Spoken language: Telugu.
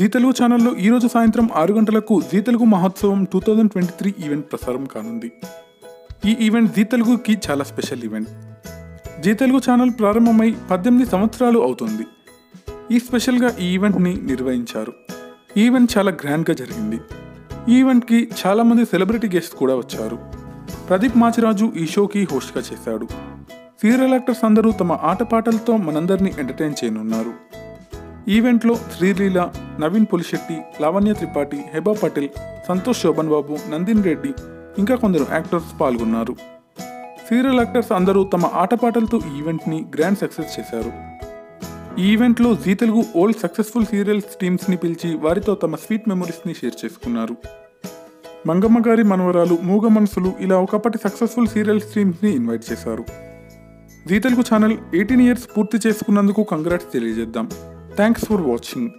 జీ తెలుగు ఛానల్లో ఈరోజు సాయంత్రం ఆరు గంటలకు జీ తెలుగు మహోత్సవం two thousand twenty three event ప్రసారం కానుంది. ఈ ఈవెంట్ జీ తెలుగుకి చాలా special event. Zee Telugu channel ప్రారంభమై పద్దెనిమిది సంవత్సరాలు అవుతుంది. ఈ స్పెషల్గా ఈ ఈవెంట్ని నిర్వహించారు. ఈ ఈవెంట్ చాలా గ్రాండ్గా జరిగింది. ఈ ఈవెంట్కి చాలామంది సెలబ్రిటీ గెస్ట్ కూడా వచ్చారు. ప్రదీప్ మాచిరాజు ఈ షోకి హోస్ట్గా చేశాడు. సీరియల్ యాక్టర్స్ అందరూ తమ ఆటపాటలతో మనందరినీ ఎంటర్టైన్ చేయనున్నారు. ఈవెంట్లో శ్రీలీల నవీన్ పులిశెట్టి లావణ్య త్రిపాఠి హెబా పటేల్ సంతోష్ శోభన్ బాబు నందిన్ రెడ్డి ఇంకా కొందరు యాక్టర్స్ పాల్గొన్నారు. సీరియల్ యాక్టర్స్ అందరూ తమ ఆటపాటలతో ఈవెంట్ని గ్రాండ్ సక్సెస్ చేశారు. ఈ ఈవెంట్లో Zee Telugu old successful serials టీమ్స్ని పిలిచి వారితో తమ స్వీట్ మెమరీస్ని షేర్ చేసుకున్నారు. మంగమ్మ గారి మనవరాలు మూగ మనసులు ఇలా ఒకప్పటి సక్సెస్ఫుల్ సీరియల్ స్ట్రీమ్స్ని ఇన్వైట్ చేశారు. Zee Telugu channel eighteen years పూర్తి చేసుకున్నందుకు కంగ్రాట్స్ తెలియజేద్దాం. Thanks for watching.